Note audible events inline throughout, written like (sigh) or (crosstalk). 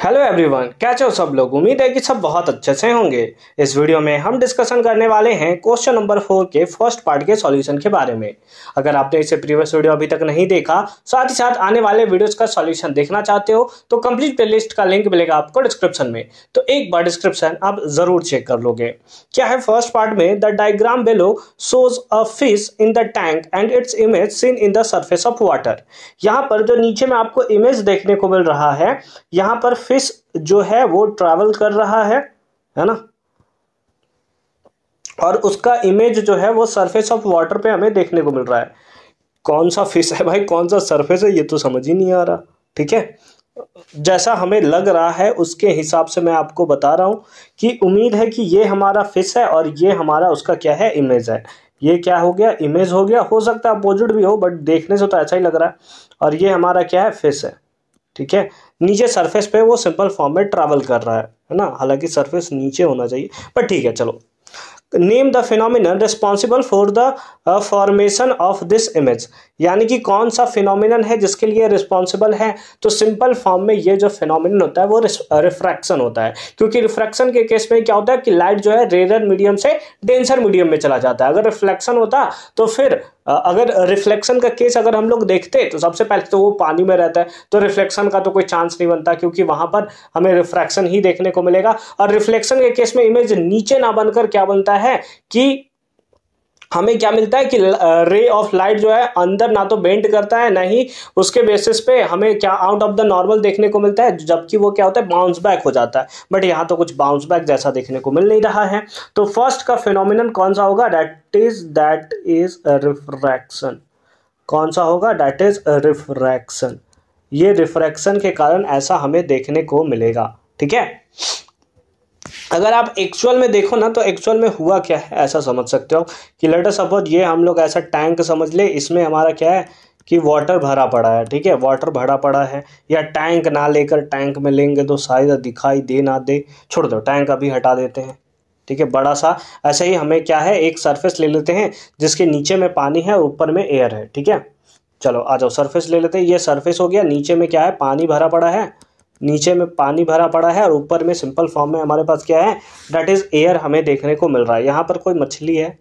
Hello everyone कैसे हो सब लोग? उम्मीद है कि सब बहुत अच्छे से होंगे। इस वीडियो में हम डिस्कशन करने वाले हैं क्वेश्चन नंबर फोर के फ़र्स्ट पार्ट के सॉल्यूशन के बारे में। अगर आपने इसे प्रीवियस वीडियो अभी तक नहीं देखा, साथ ही साथ आने वाले वीडियोस का सॉल्यूशन देखना चाहते हो तो कंप्लीट प्लेलिस्ट का लिंक मिलेगा आपको डिस्क्रिप्शन में। तो एक बार डिस्क्रिप्शन आप ज़रूर चेक कर लोगे। क्या है फ़र्स्ट पार्ट में? The diagram below shows a fish in the tank and its image seen in the surface of water यहाँ पर जो नीचे में आपको इमेज देखने को मिल रहा है, यहाँ पर फ़िश जो है वो ट्रैवल कर रहा है है ना? और उसका इमेज जो है वो सरफेस ऑफ़ वाटर पे हमें देखने को मिल रहा है। कौन सा फ़िश है भाई? कौन सा सरफेस है? ये तो समझ ही नहीं आ रहा, ठीक है? जैसा हमें लग रहा है, उसके हिसाब से मैं आपको बता रहा हूँ कि उम्मीद है कि ये हमारा फ़िश है और ये हमारा उसका क्या है? इमेज है। ये क्या हो गया? इमेज हो गया। हो सकता है अपोजिट भी हो बट देखने से तो ऐसा ही लग रहा है। और ये हमारा क्या है? फ़िश है। ठीक है? नीचे सरफेस पे वो सिंपल फॉर्म में ट्रैवल कर रहा है है ना? हालाँकि सरफेस नीचे होना चाहिए पर ठीक है, चलो। Name the phenomenon responsible for the formation of this image यानी कि कौन सा फिनोमिनन है जिसके लिए रिस्पॉन्सिबल है? तो सिंपल फॉर्म में ये जो फिनोमिन होता है, वो रिफ्रैक्शन होता है। क्योंकि रिफ्रैक्शन के केस में क्या होता है कि लाइट जो है रेयर मीडियम से डेंसर मीडियम में चला जाता है। अगर रिफ्लेक्शन होता तो फिर अगर रिफ्लेक्शन का केस अगर हम लोग देखते तो सबसे पहले तो वो पानी में रहता है। तो रिफ्लेक्शन का तो कोई चांस नहीं बनता, क्योंकि वहाँ पर हमें रिफ्रैक्शन ही देखने को मिलेगा। और रिफ्लेक्शन के केस में इमेज नीचे ना बनकर क्या बनता है? कि हमें क्या मिलता है कि रे ऑफ़ लाइट जो है अंदर ना तो बेंड करता है, ना ही उसके बेसिस पे हमें क्या आउट ऑफ़ द नॉर्मल देखने को मिलता है, जबकि वो क्या होता है बाउंस बैक हो जाता है। बट यहाँ तो कुछ बाउंस बैक जैसा देखने को मिल नहीं रहा है। तो फ़र्स्ट का फिनोमिनन कौन सा होगा? That is that is refraction कौन सा होगा? दैट इज़ रिफ्रैक्शन ये रिफ्रैक्शन के कारण ऐसा हमें देखने को मिलेगा। ठीक है? अगर आप एक्चुअल में देखो ना तो एक्चुअल में हुआ क्या है, ऐसा समझ सकते हो कि लेटर सपोज़ ये हम लोग ऐसा टैंक समझ ले, इसमें हमारा क्या है कि वाटर भरा पड़ा है, ठीक है? वाटर भरा पड़ा है, या टैंक ना लेकर टैंक में लेंगे तो शायद दिखाई दे ना दे। छोड़ दो टैंक अभी हटा देते हैं, ठीक है? बड़ा सा, ऐसे ही हमें क्या है, एक सरफेस ले लेते हैं, जिसके नीचे में पानी है, ऊपर में एयर है, ठीक है? चलो, आ जाओ सरफेस ले लेते हैं। ये सरफेस हो गया, नीचे में क्या है, पानी भरा पड़ा है नीचे में पानी भरा पड़ा है और ऊपर में सिंपल फॉर्म में हमारे पास क्या है? दैट इज़ एयर हमें देखने को मिल रहा है। यहाँ पर कोई मछली है?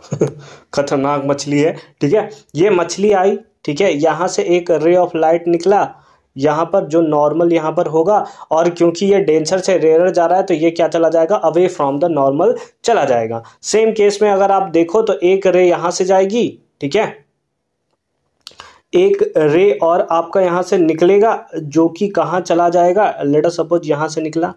(laughs) खतरनाक मछली है, ठीक है? ये मछली आई, ठीक है? यहाँ से एक रे ऑफ़ लाइट निकला। यहाँ पर जो नॉर्मल यहाँ पर होगा, और क्योंकि ये डेंसर से रेयर जा रहा है तो ये क्या चला जाएगा? अवे फ्रॉम द नॉर्मल चला जाएगा। सेम केस में अगर आप देखो तो एक रे यहाँ से जाएगी, ठीक है? एक रे और आपका यहाँ से निकलेगा, जो कि कहाँ चला जाएगा? लेटर सपोज़ यहाँ से निकला।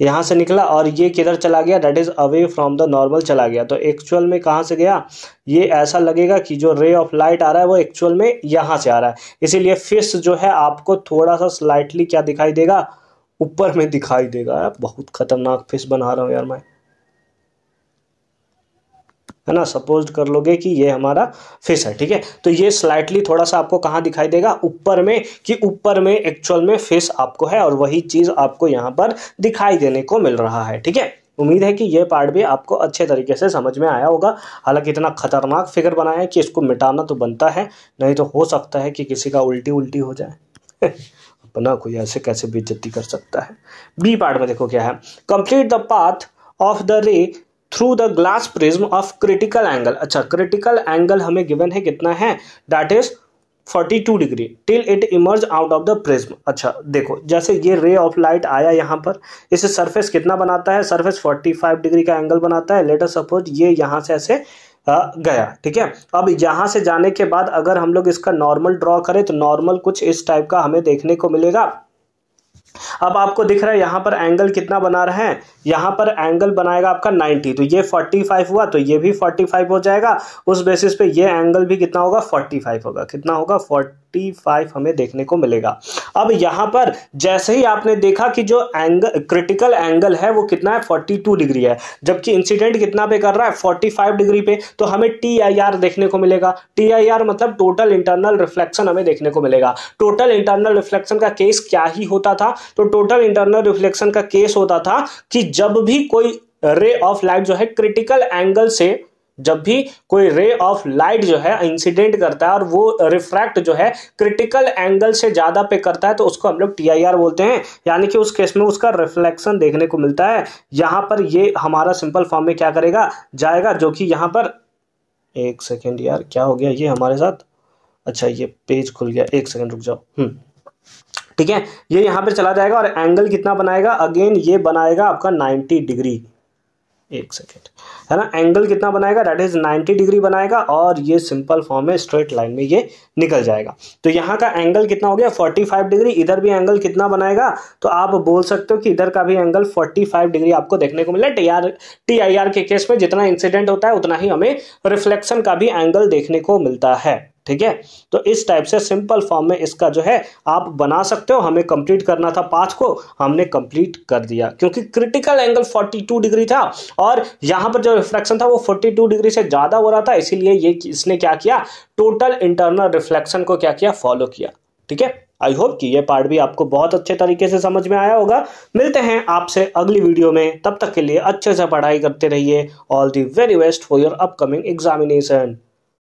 यहाँ से निकला और ये किधर चला गया? That is away from the normal चला गया। तो एक्चुअल में कहाँ से गया? ये ऐसा लगेगा कि जो रे ऑफ़ लाइट आ रहा है, वो एक्चुअल में यहाँ से आ रहा है। इसीलिए फ़िश जो है, आपको थोड़ा सा स्लाइटली क्या दिखाई देगा? ऊपर में दिखाई देगा। बहुत खतरनाक फ़िश बना रहा हूँ यार मैं। है ना? सपोज़ कर लोगे कि ये हमारा फ़िश है, ठीक है? तो ये स्लाइटली थोड़ा सा आपको कहाँ दिखाई देगा? ऊपर में, कि ऊपर में एक्चुअल में फ़िश आपको है और वही चीज़ आपको यहाँ पर दिखाई देने को मिल रहा है, ठीक है? उम्मीद है कि ये पार्ट भी आपको अच्छे तरीके से समझ में आया होगा। हालाँकि इतना खतरनाक फिगर बनाया है कि इसको मिटाना तो बनता है, नहीं तो हो सकता है कि किसी का उल्टी उल्टी हो जाए। (laughs) अपना कोई ऐसे कैसे बेइज्जती कर सकता है? बी पार्ट में देखो क्या है। Complete the path of the ray through the glass prism of critical angle अच्छा क्रिटिकल एंगल हमें गिवन है कितना है? That is 42 degree till it emerge out of the prism अच्छा देखो, जैसे ये रे ऑफ़ लाइट आया यहाँ पर, इसे सरफेस कितना बनाता है? सरफेस 45 डिग्री का एंगल बनाता है। लेटर सपोज़ ये यहाँ से ऐसे गया, ठीक है? अब यहाँ से जाने के बाद अगर हम लोग इसका नॉर्मल ड्रॉ करें तो नॉर्मल कुछ इस टाइप का हमें देखने को मिलेगा। अब आपको दिख रहा है यहाँ पर एंगल कितना बना रहे हैं? यहाँ पर एंगल बनाएगा आपका 90 तो ये 45 हुआ तो ये भी 45 हो जाएगा। उस बेसिस पे ये एंगल भी कितना होगा? 45 होगा। कितना होगा? 45 हमें देखने को मिलेगा। अब यहाँ पर जैसे ही आपने देखा कि जो एंगल क्रिटिकल एंगल है, वो कितना है? 42 डिग्री है। जबकि इंसिडेंट कितना पे कर रहा है? 45 डिग्री पे। तो हमें टी आई आर देखने को मिलेगा। टी आई आर मतलब टोटल इंटरनल रिफ्लेक्शन हमें देखने को मिलेगा। टोटल इंटरनल रिफ्लेक्शन का केस क्या ही होता था? तो टोटल इंटरनल रिफ्लेक्शन का केस होता था कि जब भी कोई रे ऑफ़ लाइट जो है क्रिटिकल एंगल से जब भी कोई रे ऑफ़ लाइट जो है इंसिडेंट करता है और वो रिफ्रैक्ट जो है क्रिटिकल एंगल से ज़्यादा पे करता है तो उसको हम लोग टीआईआर बोलते हैं। यानी कि उस केस में उसका रिफ्लेक्शन देखने को मिलता है। यहाँ पर ये हमारा सिंपल फॉर्म में क्या करेगा? जाएगा, जो कि यहाँ पर एक सेकेंड यार, क्या हो गया ये हमारे साथ? अच्छा ये पेज खुल गया। एक सेकेंड रुक जाओ। हम्म। ठीक है? ये यहाँ पर चला जाएगा और एंगल कितना बनाएगा? अगेन ये बनाएगा आपका 90 डिग्री एक सेकेंड। है ना? एंगल कितना बनाएगा? दैट इज़ 90 डिग्री बनाएगा और ये सिंपल फॉर्म में स्ट्रेट लाइन में ये निकल जाएगा। तो यहाँ का एंगल कितना हो गया? 45 डिग्री इधर भी एंगल कितना बनाएगा? तो आप बोल सकते हो कि इधर का भी एंगल 45 डिग्री आपको देखने को मिला। T R T I R के केस में जितना इंसिडेंट होता है, उतना ही हमें रिफ्लेक्शन का भी एंगल देखने को मिलता है। ठीक है? तो इस टाइप से सिंपल फॉर्म में इसका जो है, आप बना सकते हो। हमें कंप्लीट करना था पाँच को, हमने कंप्लीट कर दिया। क्योंकि क्रिटिकल एंगल 42 डिग्री था और यहाँ पर जो रिफ्लेक्शन था वो 42 डिग्री से ज़्यादा हो रहा था, इसीलिए ये इसने क्या किया? टोटल इंटरनल रिफ्लेक्शन को क्या किया? फॉलो किया। ठीक है? आई होप कि ये पार्ट भी आपको बहुत अच्छे तरीके से समझ में आया होगा। मिलते हैं आपसे अगली वीडियो में। तब तक के लिए अच्छे से पढ़ाई करते रहिए। All the very best for your upcoming examination